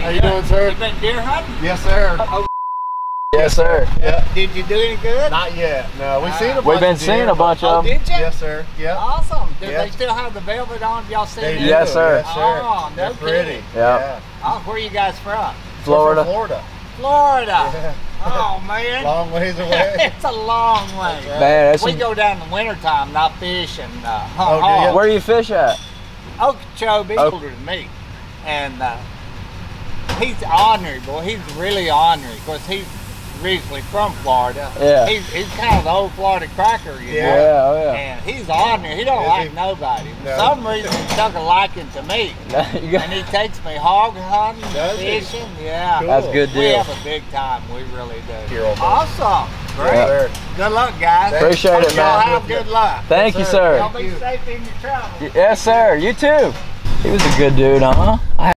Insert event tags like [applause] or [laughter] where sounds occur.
How you doing, sir? You been deer hunting? Yes, sir. Yes, sir. Yeah. Did you do any good? Not yet. No, we've Ah. seen a bunch We've been of seeing a bunch Oh, of them. did you? Yes, sir. Yeah. Awesome. Do Yeah. they still have the velvet on? Y'all see They it? do. Yes, sir. Yes, sir. Oh, no They're pretty. kidding. Yeah. Oh, where you guys from? We're Florida. from Florida. Florida. Yeah. Oh man. Long ways away. [laughs] it's a long way. That's right. Man, We some, go down in the wintertime, not fishing. Uh, Oh, do hunt. ya? where you fish at? Okeechobee, Ok- older than me, and uh, he's ornery, boy. He's really ornery because he's originally from Florida. Yeah. He's, he's kind of the old Florida cracker, you Yeah. Yeah, know. oh yeah. And he's ornery. He don't Is like he? nobody. For No. some reason, he took a liking to me. [laughs] you And he takes me hog hunting, Does he? fishing. Yeah. Cool. that's a good deal. We deal. have a big time. We really do. Here on Awesome. Great. Yes, sir. Good luck, guys. Appreciate Hope it, y'all man. have good luck. Thank you, Yes, sir. Y'all be safe in your travels. Yes, sir. You too. He was a good dude, huh? I